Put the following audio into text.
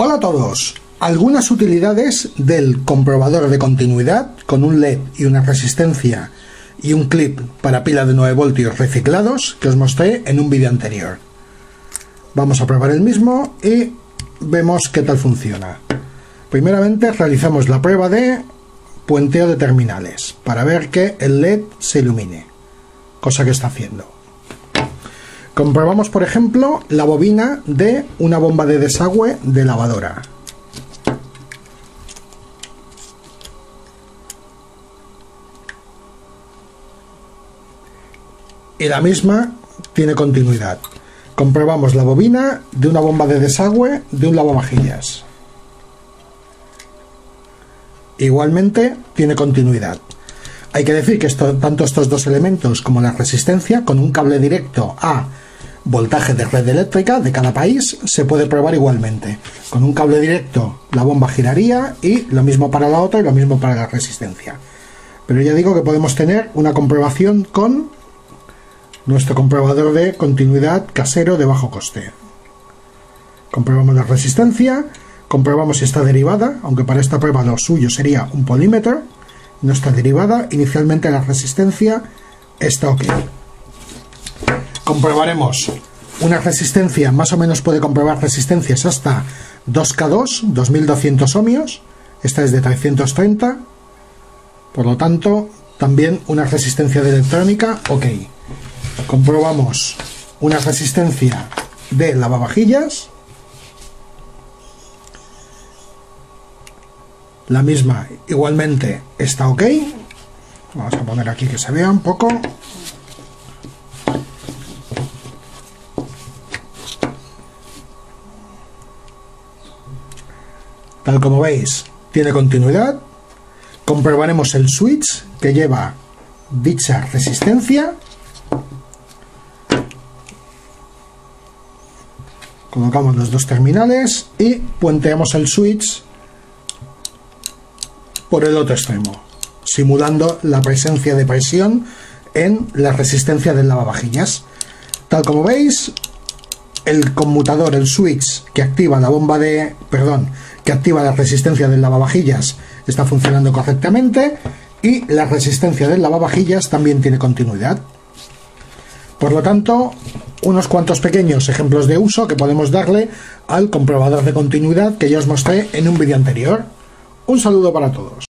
Hola a todos. Algunas utilidades del comprobador de continuidad con un LED y una resistencia y un clip para pila de 9 voltios reciclados que os mostré en un vídeo anterior. Vamos a probar el mismo y vemos qué tal funciona. Primeramente realizamos la prueba de puenteo de terminales para ver que el LED se ilumine, cosa que está haciendo. Comprobamos, por ejemplo, la bobina de una bomba de desagüe de lavadora. Y la misma tiene continuidad. Comprobamos la bobina de una bomba de desagüe de un lavavajillas. Igualmente tiene continuidad. Hay que decir que tanto estos dos elementos como la resistencia con un cable directo a voltaje de red eléctrica de cada país se puede probar igualmente. Con un cable directo la bomba giraría y lo mismo para la otra y lo mismo para la resistencia. Pero ya digo que podemos tener una comprobación con nuestro comprobador de continuidad casero de bajo coste. Comprobamos la resistencia, comprobamos si está derivada, aunque para esta prueba lo suyo sería un polímetro, no está derivada, inicialmente la resistencia está ok comprobaremos. Una resistencia, más o menos puede comprobar resistencias hasta 2K2, 2200 ohmios, esta es de 330, por lo tanto, también una resistencia de electrónica, ok. Comprobamos una resistencia de lavavajillas, la misma igualmente está ok, vamos a poner aquí que se vea un poco, Tal como veis, tiene continuidad. Comprobaremos el switch que lleva dicha resistencia. Colocamos los dos terminales y puenteamos el switch por el otro extremo, simulando la presencia de presión en la resistencia del lavavajillas. Tal como veis, el conmutador, el switch que activa la bomba de, perdón, que activa la resistencia del lavavajillas está funcionando correctamente y la resistencia del lavavajillas también tiene continuidad. Por lo tanto, unos cuantos pequeños ejemplos de uso que podemos darle al comprobador de continuidad que ya os mostré en un vídeo anterior. Un saludo para todos.